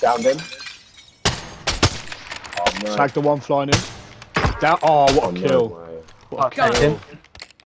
Downed him. Oh no. Tagged the one flying in. Down. Oh, what a Oh, kill. No What a Okay. kill.